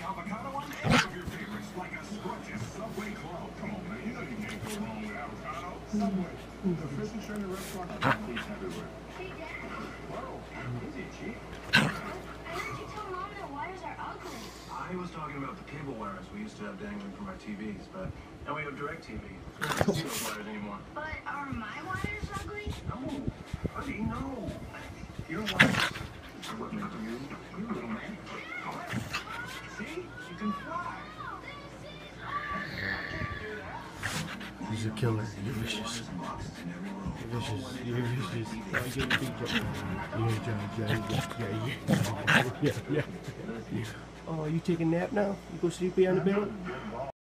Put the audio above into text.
the avocado on any of your favorites, like a scrumptious Subway Club. Come on, man, you know you can't go wrong with avocado. Subway, the efficient training restaurant athletes everywhere. Hey, Dad, Whoa, easy, Chief. I heard you tell Mom that wires are ugly. I was talking about the cable wires we used to have dangling from our TVs, but now we have DIRECTV. We don't see wires anymore. But are my He's a killer. You're vicious. You're vicious. You're vicious. You're joke. Yeah, yeah, yeah, yeah, yeah, yeah. Oh, you take a nap now? You go sleep behind the bed?